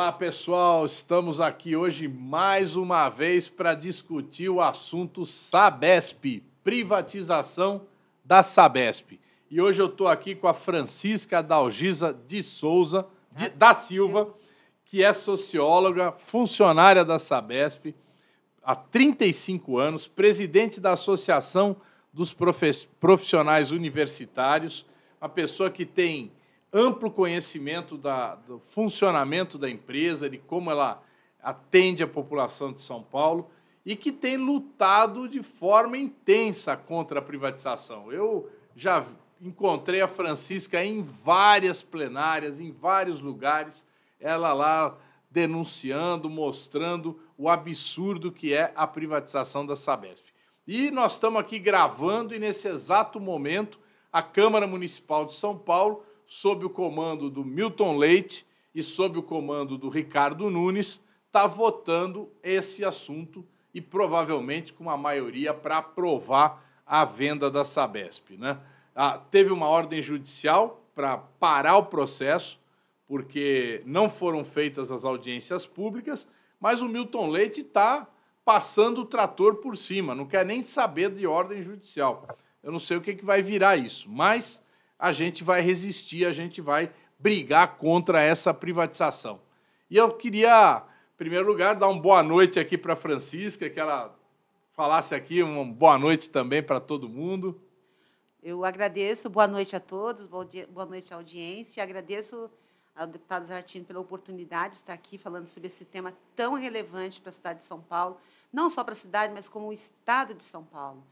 Olá, pessoal. Estamos aqui hoje mais uma vez para discutir o assunto Sabesp, privatização da Sabesp. E hoje eu estou aqui com a Francisca Dalgisa de Souza, de, da Silva, que é socióloga, funcionária da Sabesp há 35 anos, presidente da Associação dos Profissionais Universitários, uma pessoa que tem amplo conhecimento da, do funcionamento da empresa, de como ela atende a população de São Paulo e que tem lutado de forma intensa contra a privatização. Eu já encontrei a Francisca em várias plenárias, em vários lugares, ela lá denunciando, mostrando o absurdo que é a privatização da Sabesp. E nós estamos aqui gravando e nesse exato momento a Câmara Municipal de São Paulo sob o comando do Milton Leite e sob o comando do Ricardo Nunes, está votando esse assunto e provavelmente com uma maioria para aprovar a venda da Sabesp. Né? Ah, teve uma ordem judicial para parar o processo, porque não foram feitas as audiências públicas, mas o Milton Leite está passando o trator por cima, não quer nem saber de ordem judicial. Eu não sei o que, que vai virar isso, mas a gente vai resistir, a gente vai brigar contra essa privatização. E eu queria, em primeiro lugar, dar uma boa noite aqui para a Francisca, que ela falasse aqui uma boa noite também para todo mundo. Eu agradeço, boa noite a todos, boa noite à audiência, agradeço ao deputado Zaratino pela oportunidade de estar aqui falando sobre esse tema tão relevante para a cidade de São Paulo, não só para a cidade, mas como o estado de São Paulo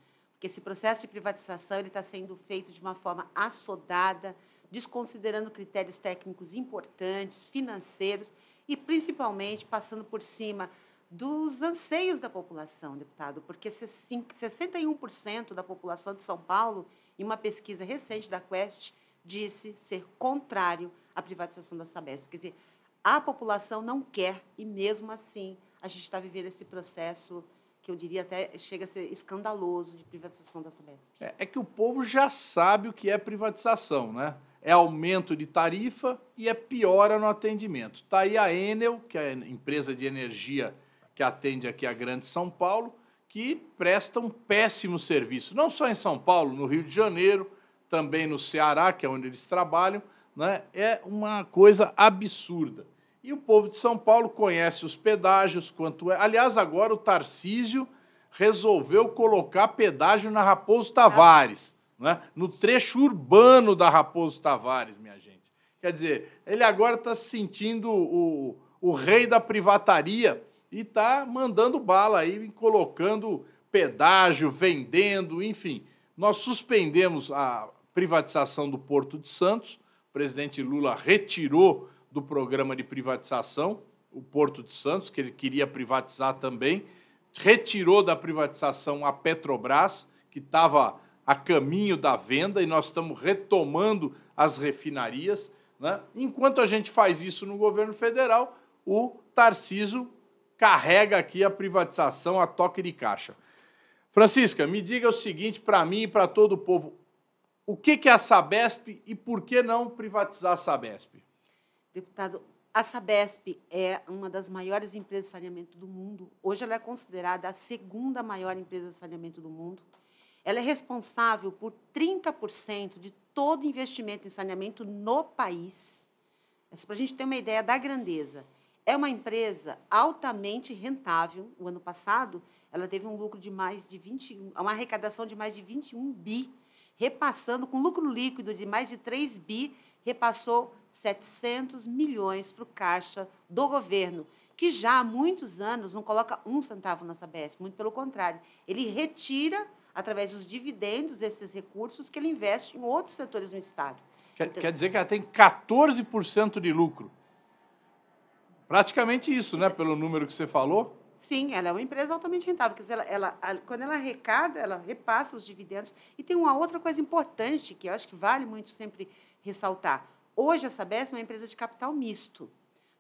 que esse processo de privatização está sendo feito de uma forma assodada, desconsiderando critérios técnicos importantes, financeiros e principalmente passando por cima dos anseios da população, deputado, porque 61% da população de São Paulo, em uma pesquisa recente da Quest, disse ser contrário à privatização da Sabesp. Quer dizer, a população não quer e mesmo assim a gente está vivendo esse processo que eu diria até chega a ser escandaloso de privatização da Sabesp. É, é, que o povo já sabe o que é privatização, né? É aumento de tarifa e é piora no atendimento. Está aí a Enel, que é a empresa de energia que atende aqui a Grande São Paulo, que presta um péssimo serviço, não só em São Paulo, no Rio de Janeiro, também no Ceará, que é onde eles trabalham, né? é uma coisa absurda. E o povo de São Paulo conhece os pedágios, quanto é. Aliás, agora o Tarcísio resolveu colocar pedágio na Raposo Tavares, né? no trecho urbano da Raposo Tavares, minha gente. Quer dizer, ele agora está se sentindo o, o rei da privataria e está mandando bala aí, colocando pedágio, vendendo, enfim. Nós suspendemos a privatização do Porto de Santos, o presidente Lula retirou do programa de privatização, o Porto de Santos, que ele queria privatizar também, retirou da privatização a Petrobras, que estava a caminho da venda, e nós estamos retomando as refinarias. Né? Enquanto a gente faz isso no governo federal, o Tarciso carrega aqui a privatização a toque de caixa. Francisca, me diga o seguinte para mim e para todo o povo: o que é a Sabesp e por que não privatizar a Sabesp? Deputado, a Sabesp é uma das maiores empresas de saneamento do mundo. Hoje ela é considerada a segunda maior empresa de saneamento do mundo. Ela é responsável por 30% de todo investimento em saneamento no país. Para a gente ter uma ideia da grandeza. É uma empresa altamente rentável. O ano passado, ela teve um lucro de mais de 21, uma arrecadação de mais de 21 bi, repassando com lucro líquido de mais de 3 bi repassou 700 milhões para o caixa do governo, que já há muitos anos não coloca um centavo na Sabesp, muito pelo contrário, ele retira, através dos dividendos, esses recursos que ele investe em outros setores no Estado. Quer, então, quer dizer que ela tem 14% de lucro. Praticamente isso, né? Pelo número que você falou. Sim, ela é uma empresa altamente rentável. Dizer, ela, ela, quando ela arrecada, ela repassa os dividendos. E tem uma outra coisa importante que eu acho que vale muito sempre ressaltar. Hoje, a Sabesp é uma empresa de capital misto.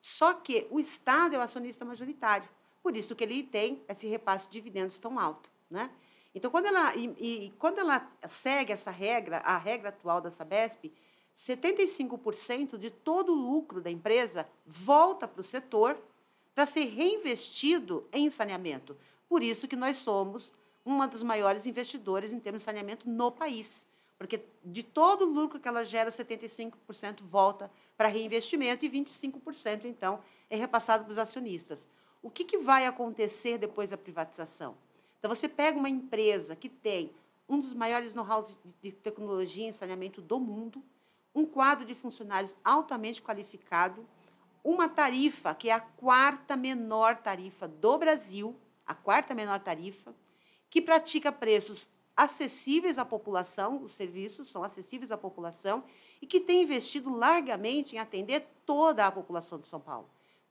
Só que o Estado é o acionista majoritário. Por isso que ele tem esse repasse de dividendos tão alto. Né? Então, quando ela, e, e quando ela segue essa regra, a regra atual da Sabesp, 75% de todo o lucro da empresa volta para o setor para ser reinvestido em saneamento. Por isso que nós somos uma dos maiores investidores em termos de saneamento no país. Porque de todo o lucro que ela gera, 75% volta para reinvestimento e 25%, então, é repassado para os acionistas. O que, que vai acontecer depois da privatização? Então, você pega uma empresa que tem um dos maiores know-hows de tecnologia em saneamento do mundo, um quadro de funcionários altamente qualificado, uma tarifa que é a quarta menor tarifa do Brasil, a quarta menor tarifa, que pratica preços acessíveis à população, os serviços são acessíveis à população e que tem investido largamente em atender toda a população de São Paulo.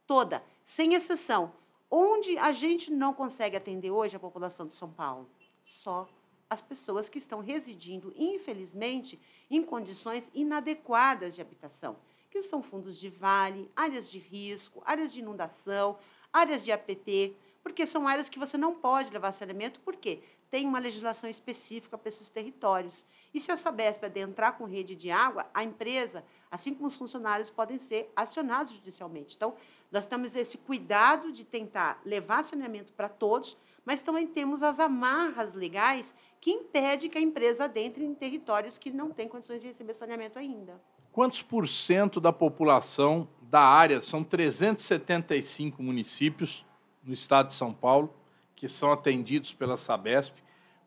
Toda, sem exceção. Onde a gente não consegue atender hoje a população de São Paulo? Só as pessoas que estão residindo, infelizmente, em condições inadequadas de habitação, que são fundos de vale, áreas de risco, áreas de inundação, áreas de APP, porque são áreas que você não pode levar saneamento, por quê? Tem uma legislação específica para esses territórios. E se a Sabesp adentrar com rede de água, a empresa, assim como os funcionários, podem ser acionados judicialmente. Então, nós temos esse cuidado de tentar levar saneamento para todos, mas também temos as amarras legais que impedem que a empresa adentre em territórios que não têm condições de receber saneamento ainda. Quantos por cento da população da área, são 375 municípios no estado de São Paulo, que são atendidos pela Sabesp,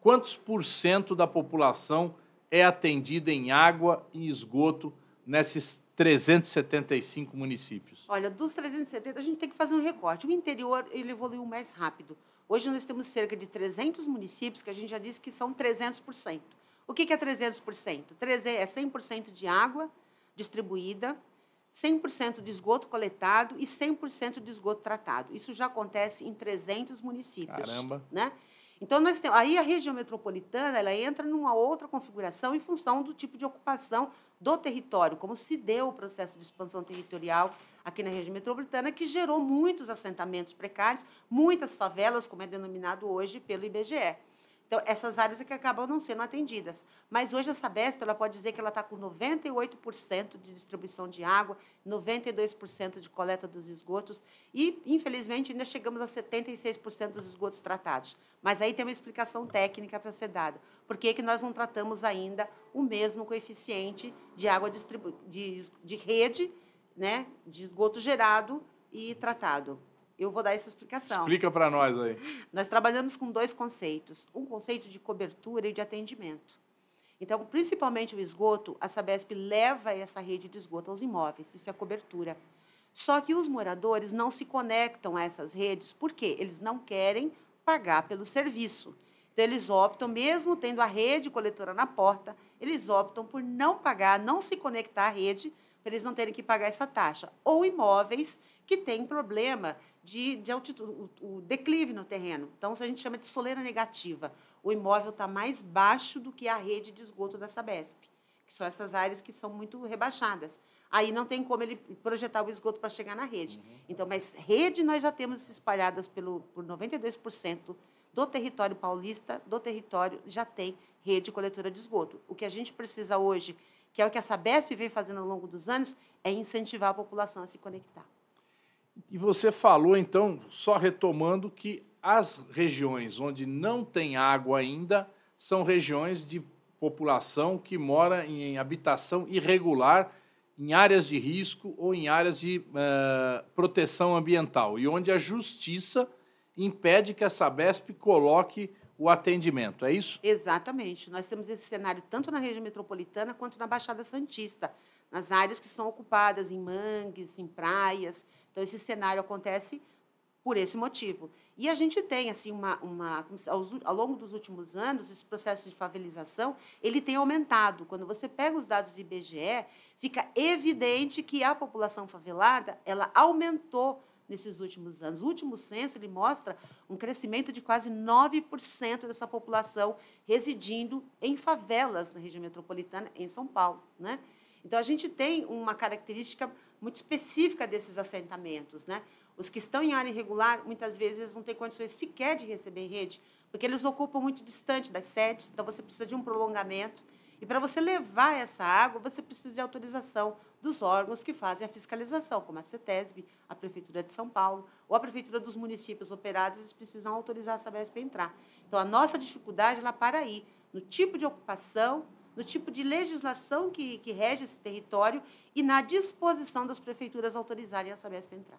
quantos por cento da população é atendida em água e esgoto nesses 375 municípios? Olha, dos 370 a gente tem que fazer um recorte. O interior ele evoluiu mais rápido. Hoje nós temos cerca de 300 municípios que a gente já disse que são 300%. O que é 300%? É 100% de água distribuída, 100% de esgoto coletado e 100% de esgoto tratado. Isso já acontece em 300 municípios. Caramba! Né? Então, nós temos, aí a região metropolitana ela entra numa outra configuração em função do tipo de ocupação do território, como se deu o processo de expansão territorial aqui na região metropolitana, que gerou muitos assentamentos precários, muitas favelas, como é denominado hoje pelo IBGE. Então, essas áreas é que acabam não sendo atendidas. Mas hoje a Sabesp ela pode dizer que ela está com 98% de distribuição de água, 92% de coleta dos esgotos e, infelizmente, ainda chegamos a 76% dos esgotos tratados. Mas aí tem uma explicação técnica para ser dada. Por que, que nós não tratamos ainda o mesmo coeficiente de água distribu de, de rede, né, de esgoto gerado e tratado? Eu vou dar essa explicação. Explica para nós aí. Nós trabalhamos com dois conceitos: um conceito de cobertura e de atendimento. Então, principalmente o esgoto, a Sabesp leva essa rede de esgoto aos imóveis, isso é cobertura. Só que os moradores não se conectam a essas redes porque eles não querem pagar pelo serviço. Então, eles optam, mesmo tendo a rede coletora na porta, eles optam por não pagar, não se conectar à rede, para eles não terem que pagar essa taxa. Ou imóveis que têm problema de, de altitude, o, o, declive no terreno. Então, isso a gente chama de soleira negativa. O imóvel está mais baixo do que a rede de esgoto da Sabesp, que são essas áreas que são muito rebaixadas. Aí não tem como ele projetar o esgoto para chegar na rede. Uhum. Então, mas rede nós já temos espalhadas pelo, por 92% do território paulista, do território já tem rede coletora de esgoto. O que a gente precisa hoje, que é o que a Sabesp vem fazendo ao longo dos anos, é incentivar a população a se conectar. E você falou, então, só retomando, que as regiões onde não tem água ainda são regiões de população que mora em habitação irregular, em áreas de risco ou em áreas de uh, proteção ambiental, e onde a justiça impede que a Sabesp coloque o atendimento, é isso? Exatamente. Nós temos esse cenário tanto na região metropolitana quanto na Baixada Santista, nas áreas que são ocupadas em mangues, em praias. Então, esse cenário acontece por esse motivo. E a gente tem, assim, uma, uma ao, longo dos últimos anos, esse processo de favelização, ele tem aumentado. Quando você pega os dados do IBGE, fica evidente que a população favelada, ela aumentou nesses últimos anos. O último censo, ele mostra um crescimento de quase 9% dessa população residindo em favelas na região metropolitana, em São Paulo, né? Então, a gente tem uma característica muito específica desses assentamentos. Né? Os que estão em área irregular, muitas vezes, não têm condições sequer de receber rede, porque eles ocupam muito distante das sedes, então você precisa de um prolongamento. E para você levar essa água, você precisa de autorização dos órgãos que fazem a fiscalização, como a CETESB, a Prefeitura de São Paulo, ou a Prefeitura dos municípios operados, eles precisam autorizar a Sabesp a entrar. Então, a nossa dificuldade ela para aí, no tipo de ocupação, no tipo de legislação que, que rege esse território e na disposição das prefeituras autorizarem a Sabesp a entrar.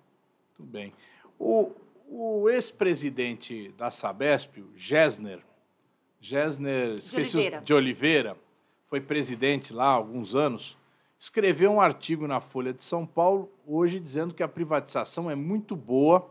Muito bem. O, o ex-presidente da Sabesp, o Gessner, Gessner de Oliveira. de Oliveira, foi presidente lá há alguns anos, escreveu um artigo na Folha de São Paulo, hoje, dizendo que a privatização é muito boa,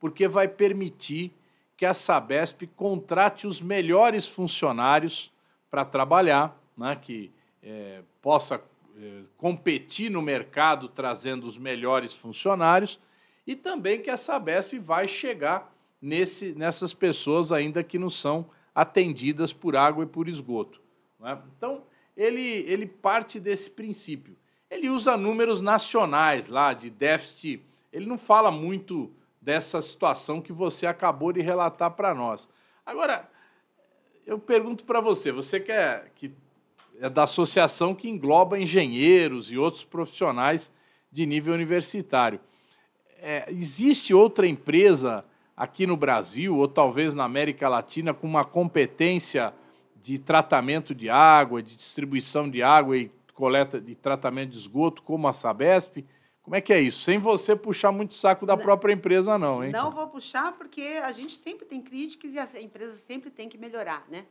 porque vai permitir que a Sabesp contrate os melhores funcionários para trabalhar, né, que é, possa é, competir no mercado trazendo os melhores funcionários e também que a Sabesp vai chegar nesse, nessas pessoas ainda que não são atendidas por água e por esgoto. Né? Então, ele, ele parte desse princípio. Ele usa números nacionais lá de déficit, ele não fala muito dessa situação que você acabou de relatar para nós. Agora, eu pergunto para você, você que é, que é da associação que engloba engenheiros e outros profissionais de nível universitário é, existe outra empresa aqui no Brasil, ou talvez na América Latina, com uma competência de tratamento de água, de distribuição de água e coleta de tratamento de esgoto, como a Sabesp? Como é que é isso? Sem você puxar muito saco da própria empresa, não, hein? Não vou puxar, porque a gente sempre tem críticas e as empresas sempre têm que melhorar, né?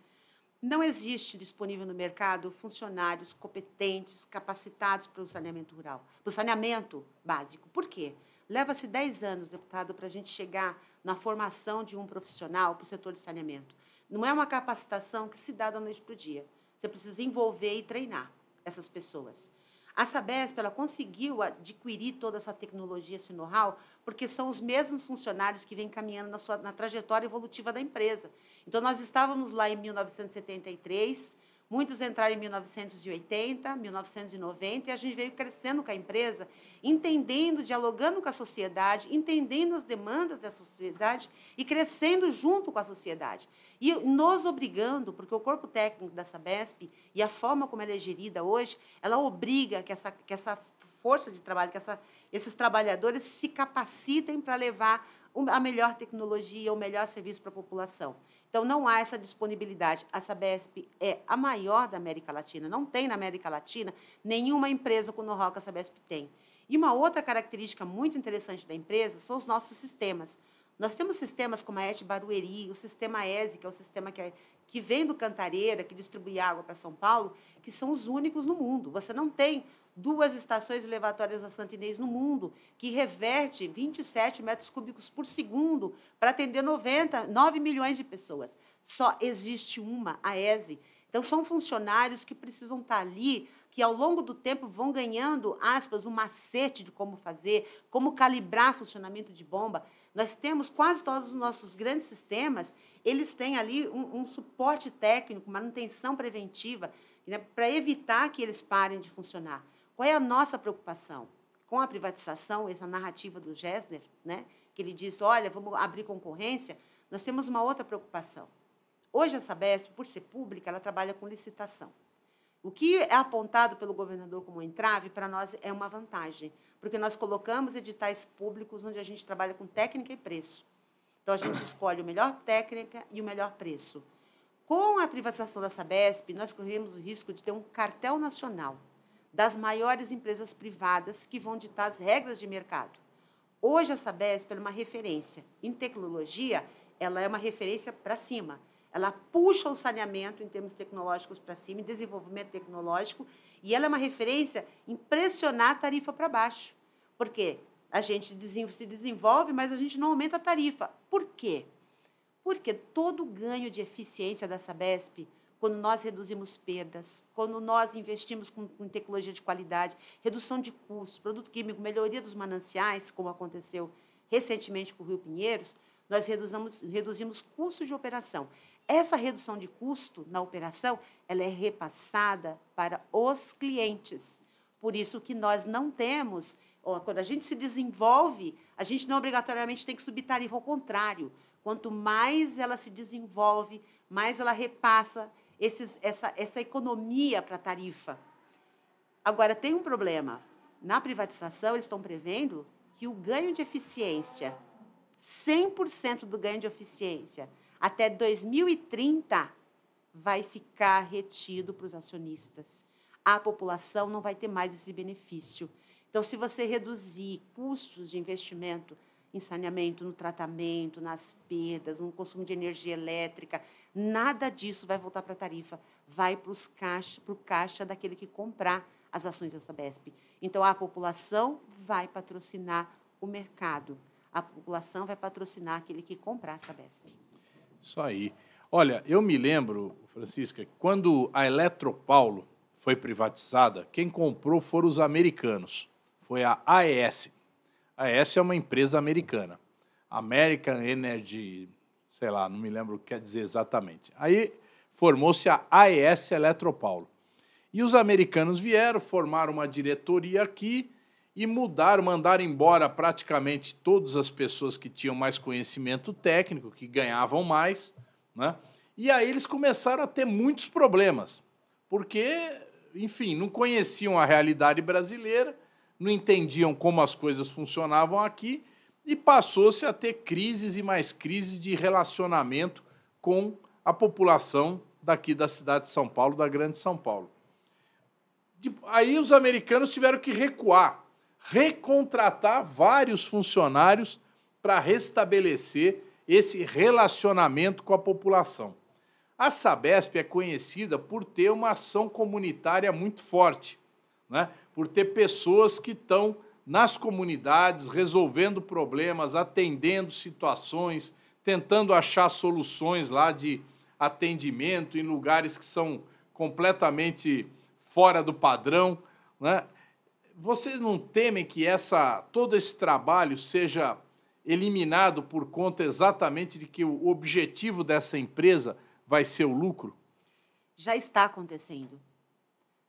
Não existe disponível no mercado funcionários competentes, capacitados para o saneamento rural, para o saneamento básico. Por quê? Leva-se 10 anos, deputado, para a gente chegar na formação de um profissional para o setor de saneamento. Não é uma capacitação que se dá da noite para o dia. Você precisa envolver e treinar essas pessoas. A Sabesp ela conseguiu adquirir toda essa tecnologia, esse know-how, porque são os mesmos funcionários que vêm caminhando na, sua, na trajetória evolutiva da empresa. Então, nós estávamos lá em 1973, Muitos entraram em 1980, 1990, e a gente veio crescendo com a empresa, entendendo, dialogando com a sociedade, entendendo as demandas da sociedade e crescendo junto com a sociedade. E nos obrigando, porque o corpo técnico da Sabesp e a forma como ela é gerida hoje, ela obriga que essa, que essa força de trabalho, que essa, esses trabalhadores se capacitem para levar a melhor tecnologia, o melhor serviço para a população. Então, não há essa disponibilidade. A Sabesp é a maior da América Latina. Não tem na América Latina nenhuma empresa com know-how que a Sabesp tem. E uma outra característica muito interessante da empresa são os nossos sistemas. Nós temos sistemas como a ET Barueri, o sistema ESE, que é o sistema que, é, que vem do Cantareira, que distribui água para São Paulo, que são os únicos no mundo. Você não tem duas estações elevatórias a Santa Inês no mundo, que reverte 27 metros cúbicos por segundo para atender 90, 9 milhões de pessoas. Só existe uma, a ESE. Então, são funcionários que precisam estar ali, que ao longo do tempo vão ganhando, aspas, um macete de como fazer, como calibrar funcionamento de bomba. Nós temos quase todos os nossos grandes sistemas, eles têm ali um, um suporte técnico, manutenção preventiva, né, para evitar que eles parem de funcionar. Qual é a nossa preocupação? Com a privatização, essa narrativa do Gessner, né, que ele diz, olha, vamos abrir concorrência, nós temos uma outra preocupação. Hoje, a Sabesp, por ser pública, ela trabalha com licitação. O que é apontado pelo governador como entrave, para nós é uma vantagem, porque nós colocamos editais públicos onde a gente trabalha com técnica e preço. Então, a gente escolhe o melhor técnica e o melhor preço. Com a privatização da Sabesp, nós corremos o risco de ter um cartel nacional das maiores empresas privadas que vão ditar as regras de mercado. Hoje, a Sabesp é uma referência. Em tecnologia, ela é uma referência para cima. Ela puxa o saneamento em termos tecnológicos para cima, em desenvolvimento tecnológico, e ela é uma referência em pressionar a tarifa para baixo. Por quê? A gente se desenvolve, mas a gente não aumenta a tarifa. Por quê? Porque todo o ganho de eficiência da Sabesp quando nós reduzimos perdas, quando nós investimos com, com tecnologia de qualidade, redução de custos, produto químico, melhoria dos mananciais, como aconteceu recentemente com o Rio Pinheiros, nós reduzimos, reduzimos de operação. Essa redução de custo na operação, ela é repassada para os clientes. Por isso que nós não temos, quando a gente se desenvolve, a gente não obrigatoriamente tem que subir tarifa, ao contrário. Quanto mais ela se desenvolve, mais ela repassa esses, essa, essa economia para tarifa. Agora, tem um problema. Na privatização, eles estão prevendo que o ganho de eficiência, 100% do ganho de eficiência, até 2030, vai ficar retido para os acionistas. A população não vai ter mais esse benefício. Então, se você reduzir custos de investimento em saneamento, no tratamento, nas perdas, no consumo de energia elétrica, nada disso vai voltar para a tarifa. Vai para o caixa daquele que comprar as ações da Sabesp. Então, a população vai patrocinar o mercado. A população vai patrocinar aquele que comprar a Sabesp. Isso aí. Olha, eu me lembro, Francisca, quando a Eletropaulo foi privatizada, quem comprou foram os americanos. Foi a AES. A AES é uma empresa americana. American Energy, sei lá, não me lembro o que quer dizer exatamente. Aí formou-se a AES Eletropaulo. E os americanos vieram, formaram uma diretoria aqui e mudaram, mandaram embora praticamente todas as pessoas que tinham mais conhecimento técnico, que ganhavam mais, né? E aí eles começaram a ter muitos problemas, porque, enfim, não conheciam a realidade brasileira, não entendiam como as coisas funcionavam aqui e passou-se a ter crises e mais crises de relacionamento com a população daqui da cidade de São Paulo, da Grande São Paulo. Aí os americanos tiveram que recuar, recontratar vários funcionários para restabelecer esse relacionamento com a população. A Sabesp é conhecida por ter uma ação comunitária muito forte, né? por ter pessoas que estão nas comunidades resolvendo problemas, atendendo situações, tentando achar soluções lá de atendimento em lugares que são completamente fora do padrão. Né? Vocês não temem que essa, todo esse trabalho seja eliminado por conta exatamente de que o objetivo dessa empresa vai ser o lucro? Já está acontecendo.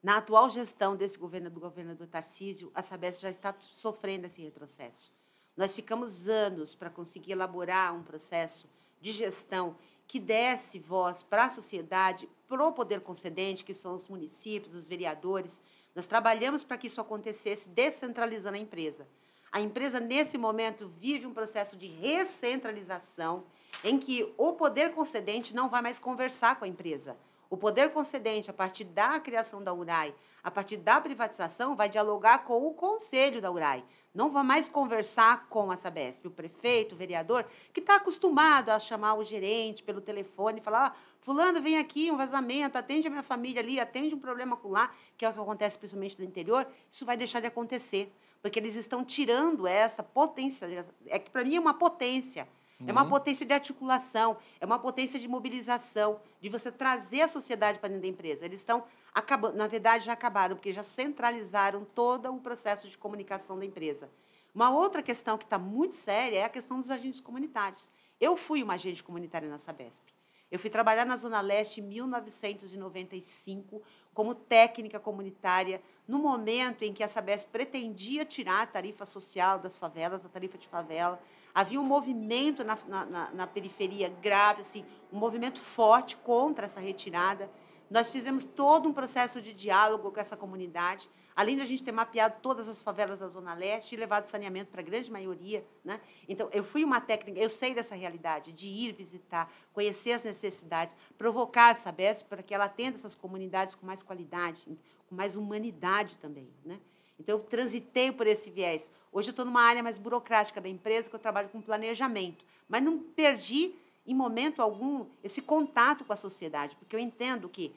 Na atual gestão desse governo, do governador Tarcísio, a Sabesp já está sofrendo esse retrocesso. Nós ficamos anos para conseguir elaborar um processo de gestão que desse voz para a sociedade, para o poder concedente, que são os municípios, os vereadores. Nós trabalhamos para que isso acontecesse, descentralizando a empresa. A empresa, nesse momento, vive um processo de recentralização, em que o poder concedente não vai mais conversar com a empresa. O poder concedente, a partir da criação da URAI, a partir da privatização, vai dialogar com o conselho da URAI. Não vai mais conversar com a Sabesp, o prefeito, o vereador, que está acostumado a chamar o gerente pelo telefone e falar: Fulano, vem aqui, um vazamento, atende a minha família ali, atende um problema com lá, que é o que acontece principalmente no interior. Isso vai deixar de acontecer, porque eles estão tirando essa potência. É que para mim é uma potência Uhum. É uma uhum. potência de articulação, é uma potência de mobilização, de você trazer a sociedade para dentro da empresa. Eles estão acabando, na verdade, já acabaram, porque já centralizaram todo o processo de comunicação da empresa. Uma outra questão que está muito séria é a questão dos agentes comunitários. Eu fui uma agente comunitária na Sabesp. Eu fui trabalhar na Zona Leste em 1995 como técnica comunitária, no momento em que a Sabesp pretendia tirar a tarifa social das favelas, a tarifa de favela. Havia um movimento na, na, na periferia grave, assim, um movimento forte contra essa retirada. Nós fizemos todo um processo de diálogo com essa comunidade, além de a gente ter mapeado todas as favelas da Zona Leste e levado saneamento para a grande maioria. Né? Então, eu fui uma técnica, eu sei dessa realidade, de ir visitar, conhecer as necessidades, provocar essa BES para que ela atenda essas comunidades com mais qualidade, com mais humanidade também. Né? Então, eu transitei por esse viés. Hoje, eu estou numa área mais burocrática da empresa, que eu trabalho com planejamento, mas não perdi em momento algum, esse contato com a sociedade, porque eu entendo que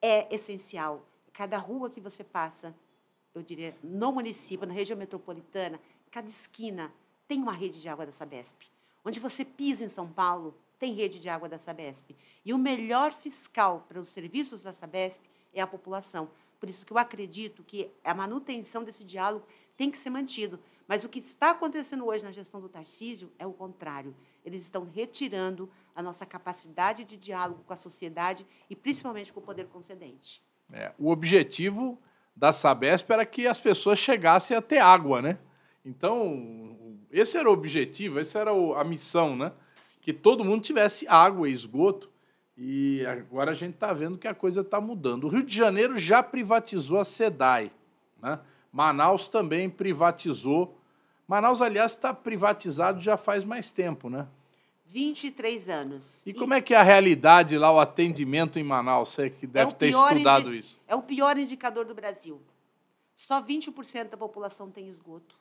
é essencial. Cada rua que você passa, eu diria, no município, na região metropolitana, cada esquina tem uma rede de água da Sabesp. Onde você pisa em São Paulo, tem rede de água da Sabesp. E o melhor fiscal para os serviços da Sabesp é a população. Por isso que eu acredito que a manutenção desse diálogo tem que ser mantido. Mas o que está acontecendo hoje na gestão do Tarcísio é o contrário. Eles estão retirando a nossa capacidade de diálogo com a sociedade e principalmente com o poder concedente. É, o objetivo da Sabesp era que as pessoas chegassem a ter água, né? Então, esse era o objetivo, essa era a missão, né? Que todo mundo tivesse água e esgoto. E agora a gente está vendo que a coisa está mudando. O Rio de Janeiro já privatizou a SEDAI. Né? Manaus também privatizou. Manaus, aliás, está privatizado já faz mais tempo, né? 23 anos. E, e como é que é a realidade lá, o atendimento em Manaus? Você que deve é ter estudado isso. É o pior indicador do Brasil. Só 20% da população tem esgoto.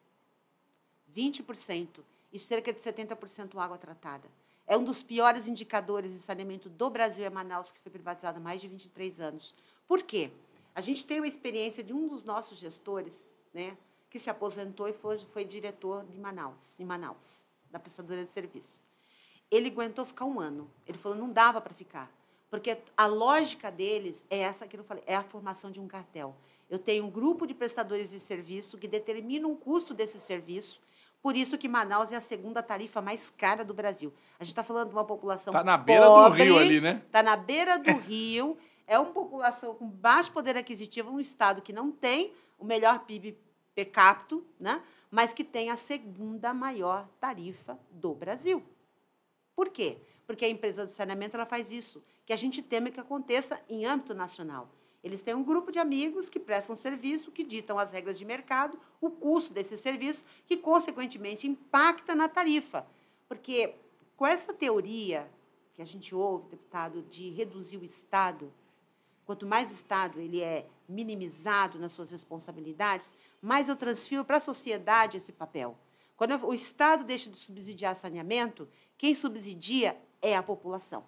20%. E cerca de 70% água tratada. É um dos piores indicadores de saneamento do Brasil, é Manaus, que foi privatizada há mais de 23 anos. Por quê? A gente tem uma experiência de um dos nossos gestores, né, que se aposentou e foi, foi diretor de Manaus, em Manaus, da prestadora de serviço. Ele aguentou ficar um ano. Ele falou, não dava para ficar. Porque a lógica deles é essa que eu falei, é a formação de um cartel. Eu tenho um grupo de prestadores de serviço que determina o custo desse serviço por isso que Manaus é a segunda tarifa mais cara do Brasil. A gente está falando de uma população Está na beira pobre, do rio ali, né? Está na beira do rio. É uma população com baixo poder aquisitivo, um estado que não tem o melhor PIB per capita, né? mas que tem a segunda maior tarifa do Brasil. Por quê? Porque a empresa de saneamento ela faz isso, que a gente teme que aconteça em âmbito nacional. Eles têm um grupo de amigos que prestam serviço, que ditam as regras de mercado, o custo desse serviço, que, consequentemente, impacta na tarifa. Porque com essa teoria que a gente ouve, deputado, de reduzir o Estado, quanto mais o Estado ele é minimizado nas suas responsabilidades, mais eu transfiro para a sociedade esse papel. Quando o Estado deixa de subsidiar saneamento, quem subsidia é a população.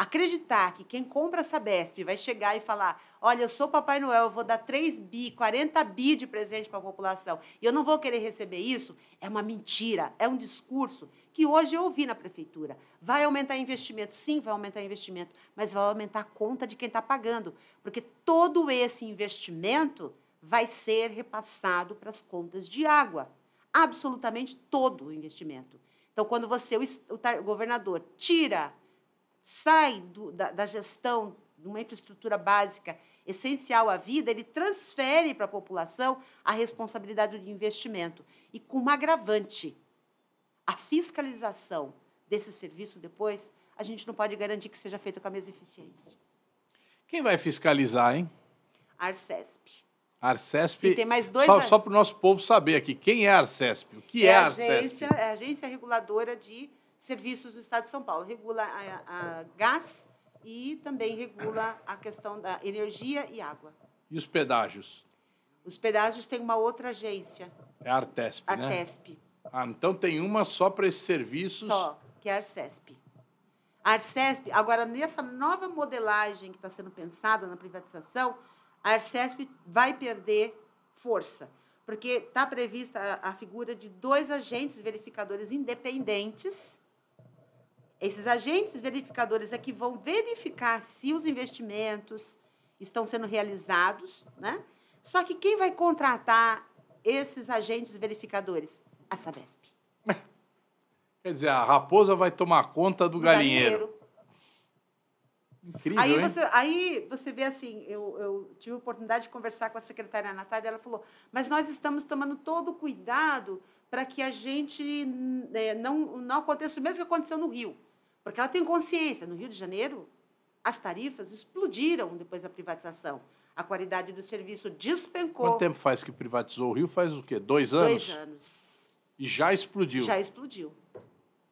Acreditar que quem compra essa Sabesp vai chegar e falar: olha, eu sou Papai Noel, eu vou dar 3 bi, 40 bi de presente para a população e eu não vou querer receber isso, é uma mentira, é um discurso que hoje eu ouvi na prefeitura. Vai aumentar investimento? Sim, vai aumentar investimento, mas vai aumentar a conta de quem está pagando, porque todo esse investimento vai ser repassado para as contas de água. Absolutamente todo o investimento. Então, quando você, o governador, tira sai do, da, da gestão de uma infraestrutura básica essencial à vida, ele transfere para a população a responsabilidade de investimento. E com uma agravante, a fiscalização desse serviço depois, a gente não pode garantir que seja feita com a mesma eficiência. Quem vai fiscalizar, hein? Arcesp. Arcesp. E tem mais dois. Só, só para o nosso povo saber aqui, quem é a Arcesp? O que é, é a Arcesp? é a agência reguladora de serviços do Estado de São Paulo. Regula a, a gás e também regula a questão da energia e água. E os pedágios? Os pedágios têm uma outra agência. É a Artesp, né? Artesp. Ah, então tem uma só para esses serviços? Só, que é a Arcesp. A Arcesp, agora, nessa nova modelagem que está sendo pensada na privatização, a Arcesp vai perder força, porque está prevista a, a figura de dois agentes verificadores independentes esses agentes verificadores é que vão verificar se os investimentos estão sendo realizados, né? Só que quem vai contratar esses agentes verificadores? A Sabesp. Quer dizer, a raposa vai tomar conta do, do galinheiro. galinheiro. Incrível, aí, você, aí você vê assim, eu, eu tive a oportunidade de conversar com a secretária Natália, ela falou, mas nós estamos tomando todo o cuidado para que a gente é, não, não aconteça o mesmo que aconteceu no Rio. Porque ela tem consciência. No Rio de Janeiro, as tarifas explodiram depois da privatização. A qualidade do serviço despencou. Quanto tempo faz que privatizou o Rio? Faz o quê? Dois anos? Dois anos. E já explodiu? Já explodiu.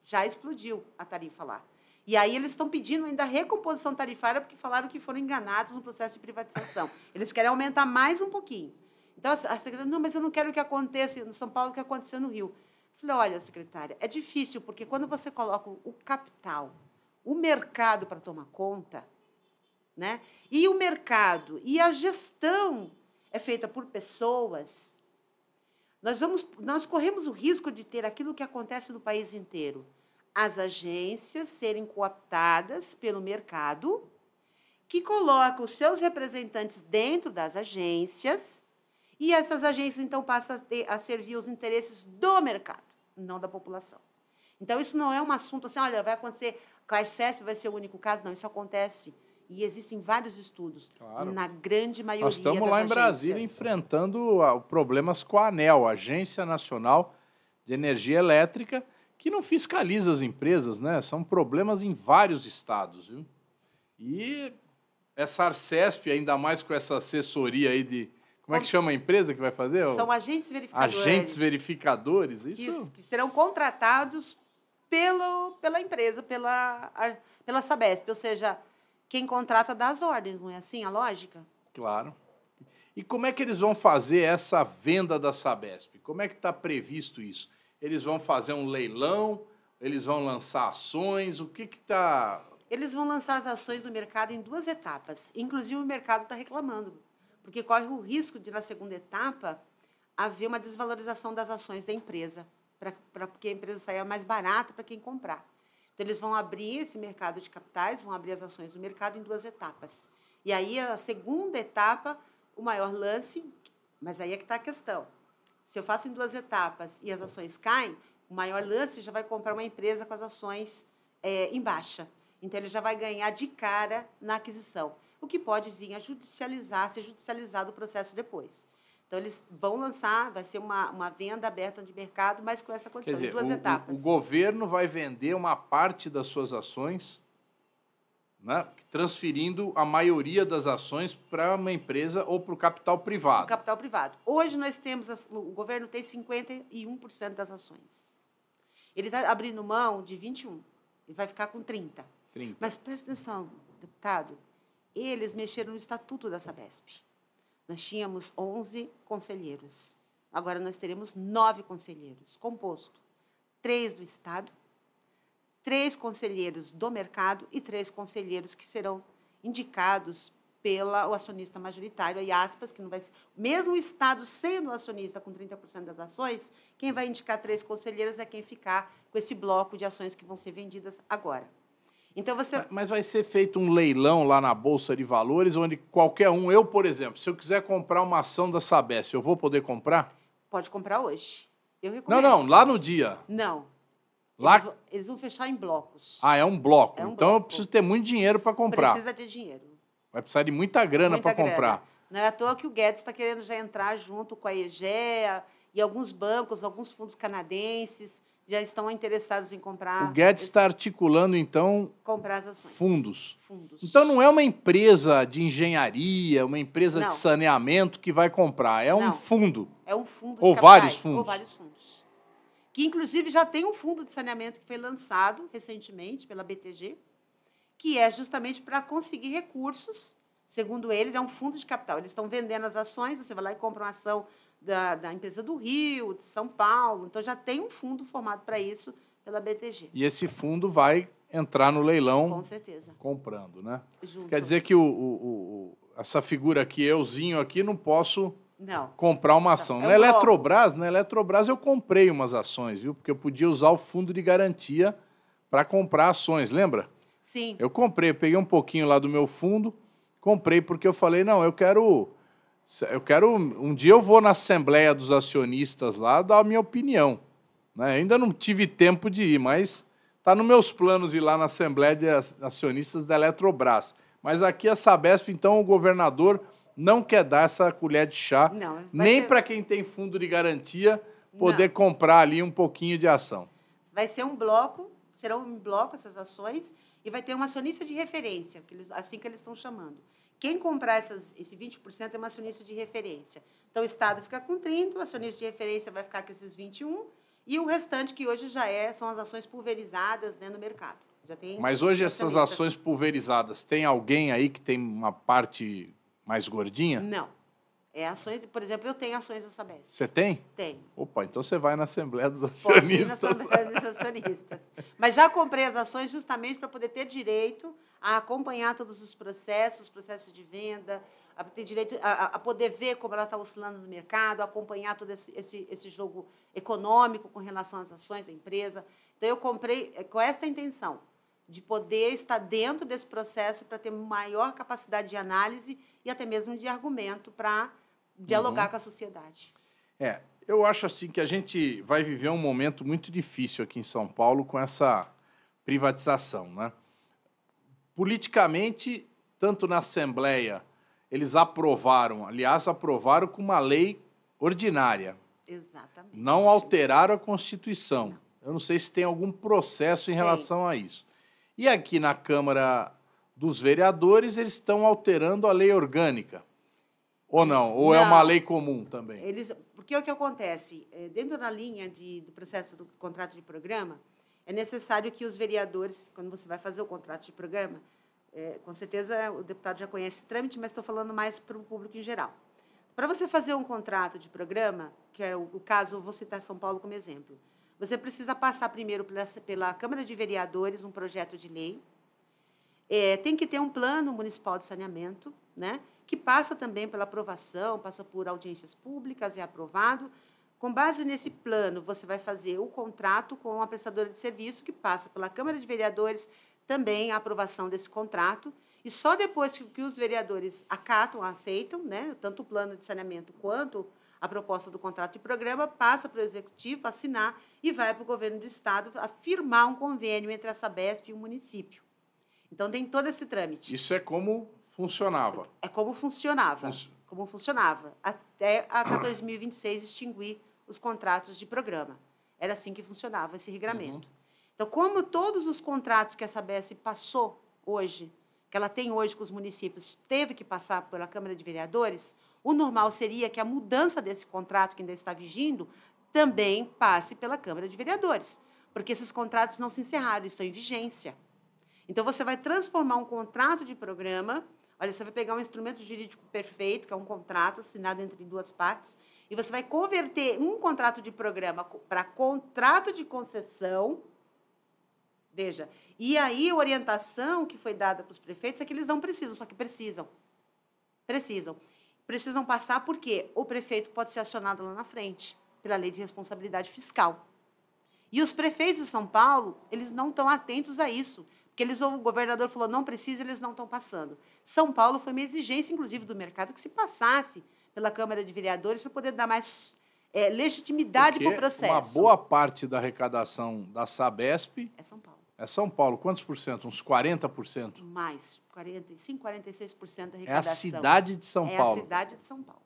Já explodiu a tarifa lá. E aí eles estão pedindo ainda recomposição tarifária porque falaram que foram enganados no processo de privatização. Eles querem aumentar mais um pouquinho. Então a secretária, não, mas eu não quero que aconteça no São Paulo o que aconteceu no Rio. Falei, olha, secretária, é difícil, porque quando você coloca o capital, o mercado para tomar conta, né? e o mercado e a gestão é feita por pessoas, nós, vamos, nós corremos o risco de ter aquilo que acontece no país inteiro. As agências serem cooptadas pelo mercado, que coloca os seus representantes dentro das agências, e essas agências, então, passam a, ter, a servir os interesses do mercado não da população. Então, isso não é um assunto assim, olha, vai acontecer, com a Arcesp vai ser o único caso. Não, isso acontece. E existem vários estudos. Claro. Na grande maioria Nós estamos lá em agências. Brasília enfrentando problemas com a ANEL, Agência Nacional de Energia Elétrica, que não fiscaliza as empresas, né? São problemas em vários estados, viu? E essa Arcesp, ainda mais com essa assessoria aí de. Como é que chama a empresa que vai fazer? São agentes verificadores. Agentes verificadores, isso? Que, que serão contratados pelo, pela empresa, pela, pela Sabesp. Ou seja, quem contrata dá as ordens, não é assim a lógica? Claro. E como é que eles vão fazer essa venda da Sabesp? Como é que está previsto isso? Eles vão fazer um leilão? Eles vão lançar ações? O que está. Eles vão lançar as ações no mercado em duas etapas. Inclusive, o mercado está reclamando, porque corre o risco de, na segunda etapa, haver uma desvalorização das ações da empresa, para que a empresa saia mais barata para quem comprar. Então, eles vão abrir esse mercado de capitais, vão abrir as ações do mercado em duas etapas. E aí, a segunda etapa, o maior lance, mas aí é que está a questão. Se eu faço em duas etapas e as ações caem, o maior lance já vai comprar uma empresa com as ações é, em baixa. Então, ele já vai ganhar de cara na aquisição, o que pode vir a judicializar, ser judicializado o processo depois. Então, eles vão lançar, vai ser uma, uma venda aberta de mercado, mas com essa condição, dizer, em duas o, etapas. O, o governo vai vender uma parte das suas ações, né, transferindo a maioria das ações para uma empresa ou para o capital privado. O capital privado. Hoje nós temos, o governo tem 51% das ações. Ele está abrindo mão de 21%. Ele vai ficar com 30%. 30%. Mas presta atenção, deputado, eles mexeram no estatuto da Sabesp. Nós tínhamos 11 conselheiros. Agora nós teremos nove conselheiros, composto três do Estado, três conselheiros do mercado e três conselheiros que serão indicados pelo acionista majoritário, aí aspas, que não vai ser. Mesmo o Estado sendo acionista com 30% das ações, quem vai indicar três conselheiros é quem ficar com esse bloco de ações que vão ser vendidas agora. Então você. Mas vai ser feito um leilão lá na Bolsa de Valores, onde qualquer um, eu, por exemplo, se eu quiser comprar uma ação da Sabesp, eu vou poder comprar? Pode comprar hoje. Eu recomendo. Não, não, lá no dia. Não. Lá... Eles, vão, eles vão fechar em blocos. Ah, é um bloco. É um então bloco. eu preciso ter muito dinheiro para comprar. Precisa ter dinheiro. Vai precisar de muita grana para comprar. Não é à toa que o Guedes está querendo já entrar junto com a EGEA e alguns bancos, alguns fundos canadenses já estão interessados em comprar. O Guedes está articulando, então, comprar fundos. fundos. Então não é uma empresa de engenharia, uma empresa não. de saneamento que vai comprar, é um fundo. É um fundo ou vários fundos. Ou vários fundos. Que inclusive já tem um fundo de saneamento que foi lançado recentemente pela BTG, que é justamente para conseguir recursos. Segundo eles, é um fundo de capital. Eles estão vendendo as ações, você vai lá e compra uma ação da, da empresa do Rio, de São Paulo. Então já tem um fundo formado para isso pela BTG. E esse fundo vai entrar no leilão. Com certeza. Comprando, né? Junto. Quer dizer que o, o, o, essa figura aqui, euzinho aqui, não posso não. comprar uma ação. Não. É na Eletrobras, na Eletrobras eu comprei umas ações, viu? Porque eu podia usar o fundo de garantia para comprar ações, lembra? Sim. Eu comprei, eu peguei um pouquinho lá do meu fundo, comprei porque eu falei, não, eu quero eu quero. Um dia eu vou na Assembleia dos Acionistas lá dar a minha opinião. Né? Ainda não tive tempo de ir, mas está nos meus planos ir lá na Assembleia de Acionistas da Eletrobras. Mas aqui a Sabesp, então, o governador não quer dar essa colher de chá, não, nem ser... para quem tem fundo de garantia poder não. comprar ali um pouquinho de ação. Vai ser um bloco, serão um bloco essas ações, e vai ter uma acionista de referência, assim que eles estão chamando. Quem comprar essas, esse 20% é uma acionista de referência. Então, o Estado fica com 30%, o acionista de referência vai ficar com esses 21%, e o restante, que hoje já é, são as ações pulverizadas né, no mercado. Já tem Mas hoje essas ações pulverizadas, tem alguém aí que tem uma parte mais gordinha? Não. É ações, por exemplo, eu tenho ações da Sabesp. Você tem? Tenho. Opa, então você vai na Assembleia dos Acionistas. Posso na Assembleia dos Acionistas. Mas já comprei as ações justamente para poder ter direito a acompanhar todos os processos, processos de venda, a ter direito a, a poder ver como ela está oscilando no mercado, acompanhar todo esse, esse, esse jogo econômico com relação às ações da empresa. Então, eu comprei eh, com esta intenção, de poder estar dentro desse processo para ter maior capacidade de análise e até mesmo de argumento para dialogar uhum. com a sociedade. É, eu acho assim que a gente vai viver um momento muito difícil aqui em São Paulo com essa privatização, né? Politicamente, tanto na Assembleia, eles aprovaram, aliás, aprovaram com uma lei ordinária. Exatamente. Não alteraram a Constituição. Não. Eu não sei se tem algum processo em tem. relação a isso. E aqui na Câmara dos vereadores, eles estão alterando a lei orgânica. Ou não? Ou não, é uma lei comum também? Eles, porque o que acontece? É, dentro da linha de, do processo do contrato de programa, é necessário que os vereadores, quando você vai fazer o contrato de programa, é, com certeza o deputado já conhece esse trâmite, mas estou falando mais para o público em geral. Para você fazer um contrato de programa, que é o, o caso, vou citar São Paulo como exemplo, você precisa passar primeiro pela, pela Câmara de Vereadores um projeto de lei, é, tem que ter um plano municipal de saneamento, né, que passa também pela aprovação, passa por audiências públicas, é aprovado. Com base nesse plano, você vai fazer o contrato com a prestadora de serviço, que passa pela Câmara de Vereadores, também a aprovação desse contrato. E só depois que, os vereadores acatam, aceitam, né, tanto o plano de saneamento quanto a proposta do contrato de programa, passa para o executivo assinar e vai para o governo do estado afirmar um convênio entre a Sabesp e o município. Então tem todo esse trâmite. Isso é como funcionava. É como funcionava. Fun como funcionava até a 2026 extinguir os contratos de programa. Era assim que funcionava esse regramento. Uhum. Então, como todos os contratos que a Sabesp passou hoje, que ela tem hoje com os municípios, teve que passar pela Câmara de Vereadores, o normal seria que a mudança desse contrato que ainda está vigindo também passe pela Câmara de Vereadores, porque esses contratos não se encerraram, estão em vigência. Então, você vai transformar um contrato de programa, olha, você vai pegar um instrumento jurídico perfeito, que é um contrato assinado entre duas partes, e você vai converter um contrato de programa para contrato de concessão. Veja, e aí a orientação que foi dada para os prefeitos é que eles não precisam, só que precisam. Precisam. Precisam passar porque o prefeito pode ser acionado lá na frente, pela lei de responsabilidade fiscal. E os prefeitos de São Paulo, eles não estão atentos a isso. Porque eles, o governador falou, não precisa, eles não estão passando. São Paulo foi uma exigência, inclusive, do mercado que se passasse pela Câmara de Vereadores para poder dar mais é, legitimidade para o processo. Uma boa parte da arrecadação da Sabesp é São Paulo. É São Paulo. Quantos por cento? Uns 40%? Mais. 45, 46% da arrecadação. É a cidade de São é Paulo. É a cidade de São Paulo.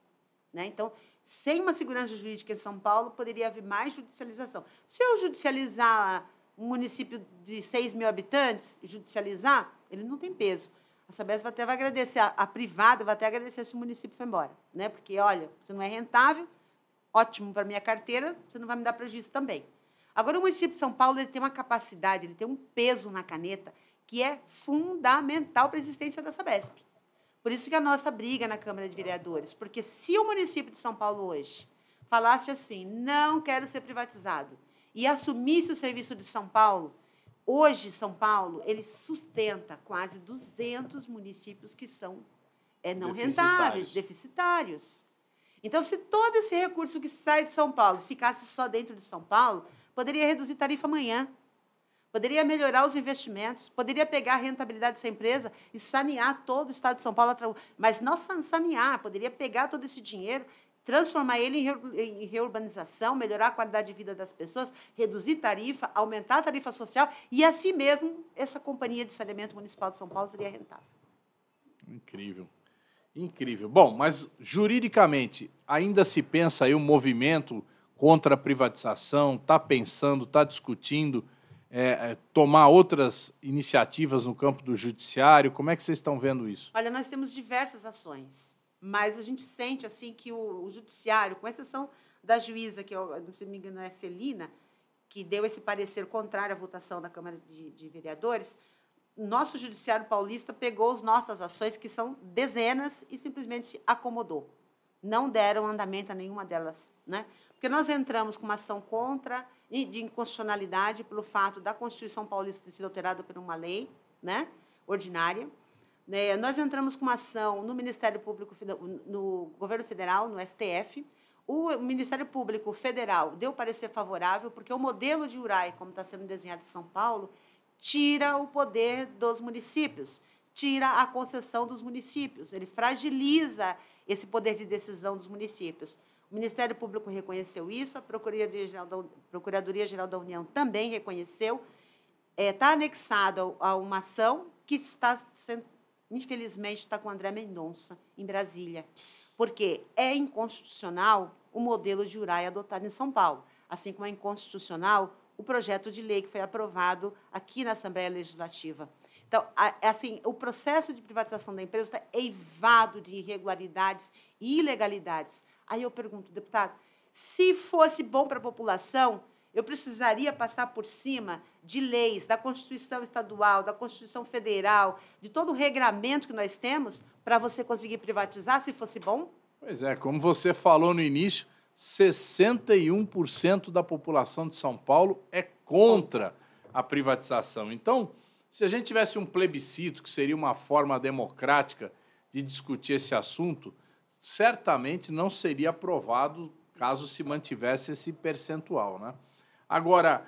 Né? Então, sem uma segurança jurídica em São Paulo, poderia haver mais judicialização. Se eu judicializar um município de 6 mil habitantes, judicializar, ele não tem peso. A Sabesp até vai agradecer, a, a, privada vai até agradecer se o município for embora. Né? Porque, olha, você não é rentável, ótimo para minha carteira, você não vai me dar prejuízo também. Agora, o município de São Paulo ele tem uma capacidade, ele tem um peso na caneta que é fundamental para a existência da Sabesp. Por isso que a nossa briga na Câmara de Vereadores, porque se o município de São Paulo hoje falasse assim, não quero ser privatizado, e assumisse o serviço de São Paulo, hoje São Paulo ele sustenta quase 200 municípios que são é, não deficitários. rentáveis, deficitários. Então, se todo esse recurso que sai de São Paulo ficasse só dentro de São Paulo, poderia reduzir tarifa amanhã, poderia melhorar os investimentos, poderia pegar a rentabilidade dessa empresa e sanear todo o estado de São Paulo, mas não sanear, poderia pegar todo esse dinheiro transformar ele em reurbanização, melhorar a qualidade de vida das pessoas, reduzir tarifa, aumentar a tarifa social e, assim mesmo, essa companhia de saneamento municipal de São Paulo seria rentável. Incrível. Incrível. Bom, mas juridicamente ainda se pensa aí um movimento contra a privatização, está pensando, está discutindo é, é, tomar outras iniciativas no campo do judiciário? Como é que vocês estão vendo isso? Olha, nós temos diversas ações mas a gente sente assim que o, o judiciário, com exceção da juíza, que eu, não se me engano é Celina, que deu esse parecer contrário à votação da Câmara de, de Vereadores, nosso judiciário paulista pegou as nossas ações, que são dezenas, e simplesmente se acomodou. Não deram andamento a nenhuma delas. Né? Porque nós entramos com uma ação contra de inconstitucionalidade pelo fato da Constituição Paulista ter sido alterada por uma lei né, ordinária. Né? Nós entramos com uma ação no Ministério Público, no governo federal, no STF. O Ministério Público Federal deu parecer favorável, porque o modelo de URAI, como está sendo desenhado em São Paulo, tira o poder dos municípios, tira a concessão dos municípios, ele fragiliza esse poder de decisão dos municípios. O Ministério Público reconheceu isso, a Procuradoria-Geral da, Procuradoria -Geral da União também reconheceu. Está é, tá anexado a uma ação que está sendo infelizmente, está com André Mendonça, em Brasília. Porque é inconstitucional o modelo de URAI adotado em São Paulo, assim como é inconstitucional o projeto de lei que foi aprovado aqui na Assembleia Legislativa. Então, assim, o processo de privatização da empresa está eivado de irregularidades e ilegalidades. Aí eu pergunto, deputado, se fosse bom para a população, eu precisaria passar por cima de leis, da Constituição Estadual, da Constituição Federal, de todo o regramento que nós temos para você conseguir privatizar, se fosse bom? Pois é, como você falou no início, 61% da população de São Paulo é contra a privatização. Então, se a gente tivesse um plebiscito, que seria uma forma democrática de discutir esse assunto, certamente não seria aprovado caso se mantivesse esse percentual. Né? Agora,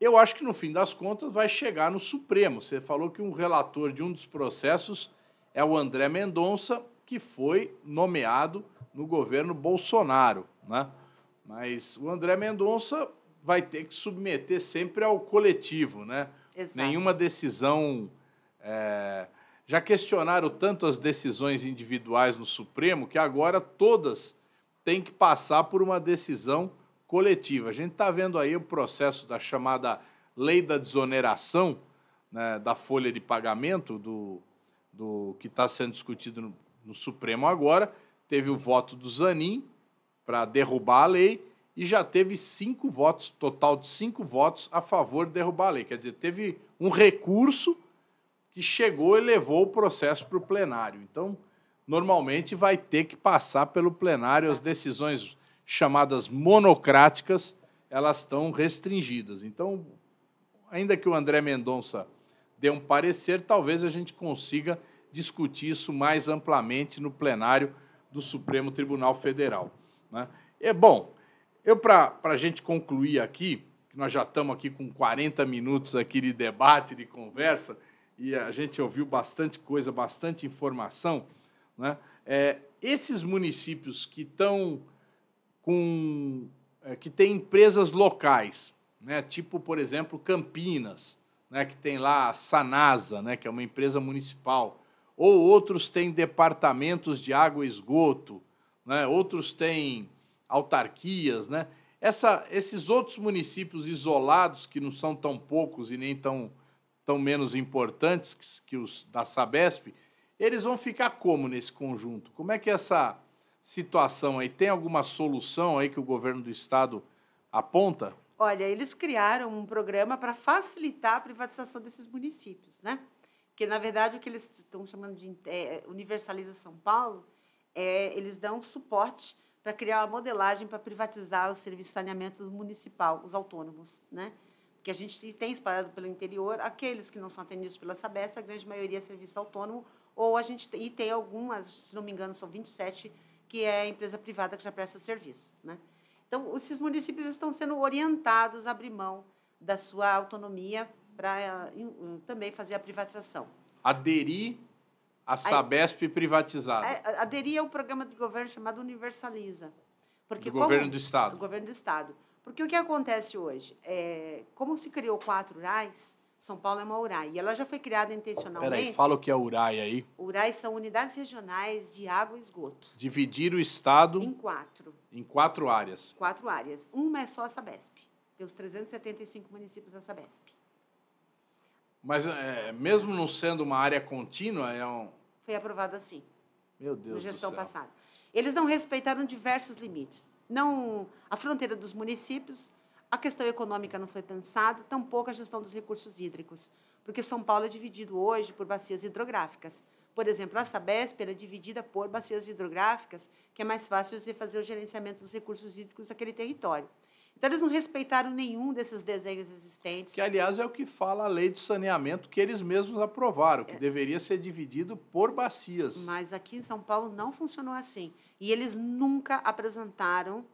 eu acho que no fim das contas vai chegar no Supremo. Você falou que um relator de um dos processos é o André Mendonça, que foi nomeado no governo Bolsonaro. Né? Mas o André Mendonça vai ter que submeter sempre ao coletivo, né? Exato. Nenhuma decisão. É... Já questionaram tanto as decisões individuais no Supremo que agora todas têm que passar por uma decisão coletiva. A gente está vendo aí o processo da chamada lei da desoneração né, da folha de pagamento do, do que está sendo discutido no, no Supremo agora. Teve o voto do Zanin para derrubar a lei e já teve cinco votos, total de cinco votos a favor de derrubar a lei. Quer dizer, teve um recurso que chegou e levou o processo para o plenário. Então, normalmente vai ter que passar pelo plenário as decisões chamadas monocráticas, elas estão restringidas. Então, ainda que o André Mendonça dê um parecer, talvez a gente consiga discutir isso mais amplamente no plenário do Supremo Tribunal Federal. Né? É bom, eu, para a gente concluir aqui, que nós já estamos aqui com 40 minutos aqui de debate, de conversa, e a gente ouviu bastante coisa, bastante informação, né? É, esses municípios que estão com é, que têm empresas locais, né? tipo, por exemplo, Campinas, né? que tem lá a Sanasa, né? que é uma empresa municipal, ou outros têm departamentos de água e esgoto, né? outros têm autarquias, né? Essa, esses outros municípios isolados, que não são tão poucos e nem tão, tão menos importantes que, que os da Sabesp, eles vão ficar como nesse conjunto? Como é que é essa situação aí? Tem alguma solução aí que o governo do estado aponta? Olha, eles criaram um programa para facilitar a privatização desses municípios, né? Que, na verdade, o que eles estão chamando de é, Universaliza São Paulo, é, eles dão suporte para criar uma modelagem para privatizar o serviço de saneamento municipal, os autônomos, né? Que a gente tem espalhado pelo interior, aqueles que não são atendidos pela Sabesp, a grande maioria é serviço autônomo, ou a gente e tem algumas, se não me engano, são 27 que é empresa privada que já presta serviço, né? Então, esses municípios estão sendo orientados a abrir mão da sua autonomia para também fazer a privatização. Aderir a Sabesp Aí, privatizada. É, aderir ao programa de governo chamado Universaliza. Porque do como, governo do Estado. Do governo do Estado. Porque o que acontece hoje? É, como se criou quatro URAIs, São Paulo é uma URAI. E ela já foi criada intencionalmente. Peraí, fala o que é URAI aí. URAIs são unidades regionais de água e esgoto. Dividir o Estado. Em quatro. Em quatro áreas. Quatro áreas. Uma é só a Sabesp. Tem os 375 municípios da Sabesp. Mas é, mesmo não sendo uma área contínua, é um. Foi aprovado assim. Meu Deus. Na gestão do céu. passada. Eles não respeitaram diversos limites. Não a fronteira dos municípios, a questão econômica não foi pensada, tampouco a gestão dos recursos hídricos, porque São Paulo é dividido hoje por bacias hidrográficas. Por exemplo, a Sabesp é dividida por bacias hidrográficas, que é mais fácil de fazer o gerenciamento dos recursos hídricos daquele território. Então, eles não respeitaram nenhum desses desenhos existentes. Que, aliás, é o que fala a lei de saneamento que eles mesmos aprovaram, que é. deveria ser dividido por bacias. Mas aqui em São Paulo não funcionou assim. E eles nunca apresentaram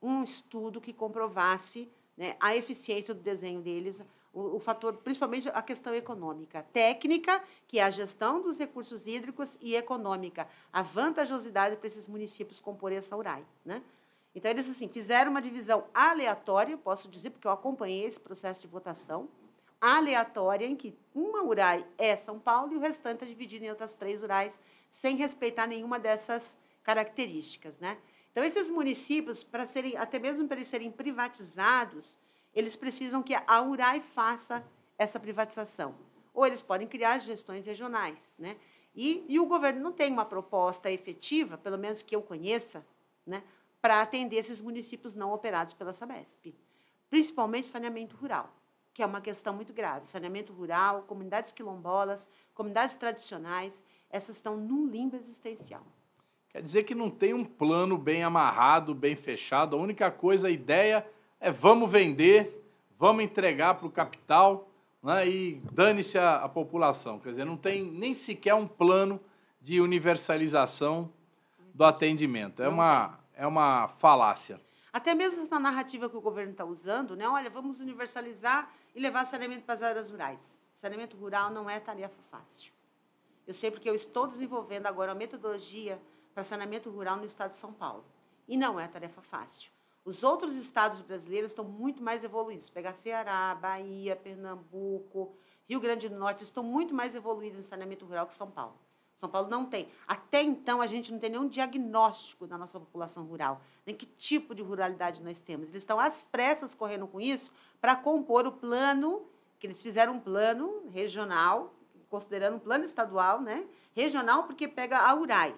um estudo que comprovasse né, a eficiência do desenho deles, o, o, fator, principalmente a questão econômica. Técnica, que é a gestão dos recursos hídricos, e econômica, a vantajosidade para esses municípios comporem essa URAI. Né? Então, eles assim, fizeram uma divisão aleatória, posso dizer, porque eu acompanhei esse processo de votação, aleatória, em que uma URAI é São Paulo e o restante é dividido em outras três URAIs, sem respeitar nenhuma dessas características. Né? Então, esses municípios, para serem, até mesmo para eles serem privatizados, eles precisam que a URAI faça essa privatização. ou eles podem criar gestões regionais. Né? E, e o governo não tem uma proposta efetiva, pelo menos que eu conheça, né, para atender esses municípios não operados pela Sabesp, principalmente saneamento rural, que é uma questão muito grave. Saneamento rural, comunidades quilombolas, comunidades tradicionais, essas estão num limbo existencial. Quer dizer que não tem um plano bem amarrado, bem fechado. A única coisa, a ideia é vamos vender, vamos entregar para o capital né, e dane-se a, a, população. Quer dizer, não tem nem sequer um plano de universalização do atendimento. É uma, é uma falácia. Até mesmo na narrativa que o governo está usando, né? olha, vamos universalizar e levar saneamento para as áreas rurais. Saneamento rural não é tarefa fácil. Eu sei porque eu estou desenvolvendo agora uma metodologia para saneamento rural no estado de São Paulo. E não é tarefa fácil. Os outros estados brasileiros estão muito mais evoluídos. Pegar Ceará, Bahia, Pernambuco, Rio Grande do Norte estão muito mais evoluídos em saneamento rural que São Paulo. São Paulo não tem. Até então, a gente não tem nenhum diagnóstico da nossa população rural, nem que tipo de ruralidade nós temos. Eles estão às pressas correndo com isso para compor o plano, que eles fizeram um plano regional, considerando um plano estadual, né? regional, porque pega a URAI,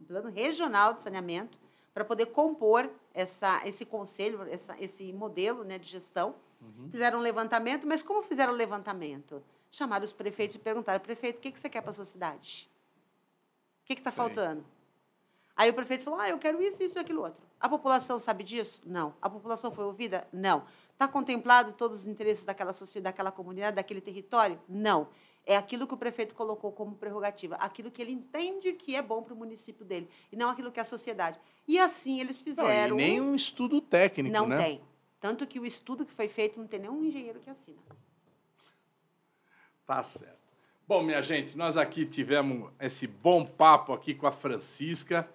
um plano regional de saneamento, para poder compor essa, esse conselho, essa, esse modelo né, de gestão. Uhum. Fizeram um levantamento, mas como fizeram o levantamento? Chamaram os prefeitos e perguntaram, prefeito, o que, que você quer para a sua cidade? O que está faltando? Aí o prefeito falou, ah, eu quero isso, isso e aquilo outro. A população sabe disso? Não. A população foi ouvida? Não. Está contemplado todos os interesses daquela sociedade, daquela comunidade, daquele território? Não. É aquilo que o prefeito colocou como prerrogativa, aquilo que ele entende que é bom para o município dele, e não aquilo que é a sociedade. E assim eles fizeram. Não, e nem um estudo técnico, não né? Não tem. Tanto que o estudo que foi feito não tem nenhum engenheiro que assina. Tá certo. Bom, minha gente, nós aqui tivemos esse bom papo aqui com a Francisca,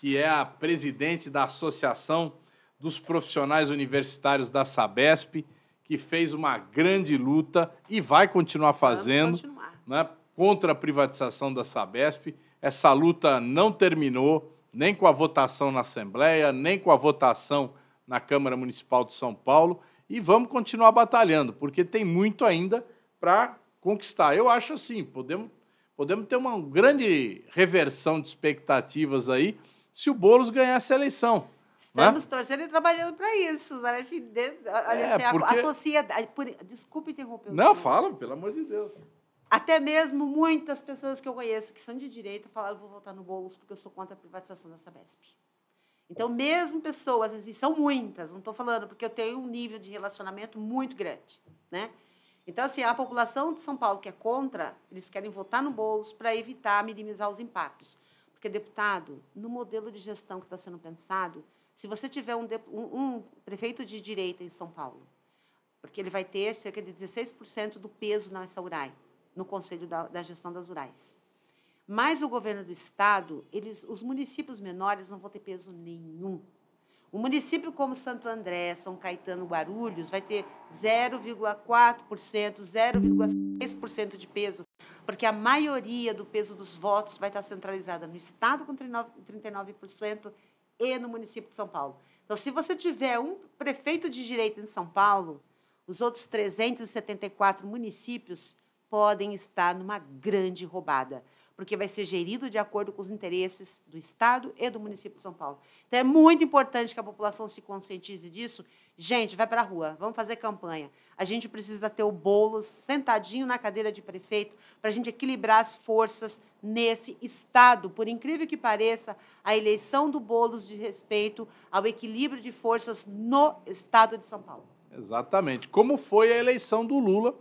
que é a presidente da Associação dos Profissionais Universitários da Sabesp que fez uma grande luta e vai continuar fazendo continuar. Né, contra a privatização da Sabesp. Essa luta não terminou nem com a votação na Assembleia, nem com a votação na Câmara Municipal de São Paulo. E vamos continuar batalhando, porque tem muito ainda para conquistar. Eu acho assim, podemos, podemos ter uma grande reversão de expectativas aí se o Boulos ganhar essa eleição. Estamos né? torcendo e trabalhando para isso. Olha, é, assim, porque... a, sociedade. Por, desculpe interromper. Não, fala, pelo amor de Deus. Até mesmo muitas pessoas que eu conheço que são de direita falaram: vou votar no Boulos porque eu sou contra a privatização da Sabesp. Então, mesmo pessoas, assim, são muitas, não estou falando porque eu tenho um nível de relacionamento muito grande. Né? Então, assim, a população de São Paulo que é contra, eles querem votar no Boulos para evitar minimizar os impactos. Porque, deputado, no modelo de gestão que está sendo pensado, se você tiver um, um, um prefeito de direita em São Paulo, porque ele vai ter cerca de 16% do peso nessa URAI, no Conselho da, da Gestão das URAIs. Mas o governo do Estado, eles, os municípios menores não vão ter peso nenhum. O município como Santo André, São Caetano, Guarulhos, vai ter 0,4%, 0,6% de peso, porque a maioria do peso dos votos vai estar centralizada no Estado com 39% e no município de São Paulo. Então, se você tiver um prefeito de direito em São Paulo, os outros 374 municípios podem estar numa grande roubada porque vai ser gerido de acordo com os interesses do Estado e do município de São Paulo. Então, é muito importante que a população se conscientize disso. Gente, vai para a rua, vamos fazer campanha. A gente precisa ter o Boulos sentadinho na cadeira de prefeito para a gente equilibrar as forças nesse Estado. Por incrível que pareça, a eleição do Boulos diz respeito ao equilíbrio de forças no Estado de São Paulo. Exatamente. Como foi a eleição do Lula,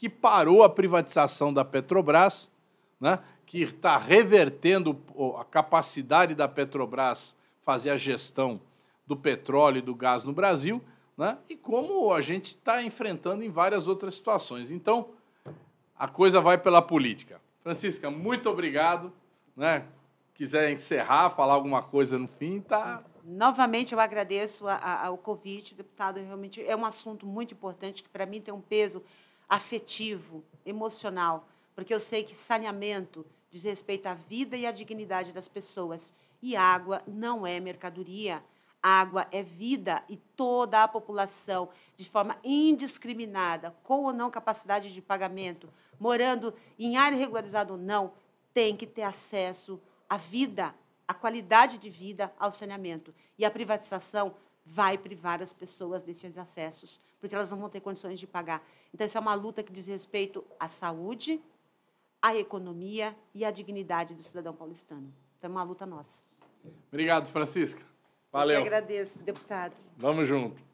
que parou a privatização da Petrobras, né? que está revertendo a capacidade da Petrobras fazer a gestão do petróleo e do gás no Brasil, né? e como a gente está enfrentando em várias outras situações. Então, a coisa vai pela política. Francisca, muito obrigado. Né? Quiser encerrar, falar alguma coisa no fim, tá. Novamente, eu agradeço ao convite, deputado. Realmente é um assunto muito importante que, para mim, tem um peso afetivo, emocional, porque eu sei que saneamento diz respeito à vida e à dignidade das pessoas. E água não é mercadoria. Água é vida e toda a população, de forma indiscriminada, com ou não capacidade de pagamento, morando em área regularizada ou não, tem que ter acesso à vida, à qualidade de vida, ao saneamento. E a privatização vai privar as pessoas desses acessos, porque elas não vão ter condições de pagar. Então, isso é uma luta que diz respeito à saúde, à economia e à dignidade do cidadão paulistano. Então, é uma luta nossa. Obrigado, Francisca. Valeu. Eu que agradeço, deputado. Vamos junto.